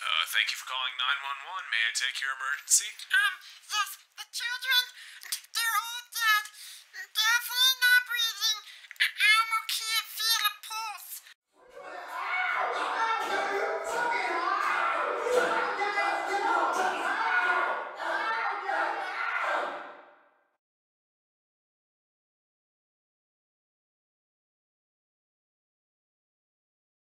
Uh, thank you for calling 911. May I take your emergency? Um, yes,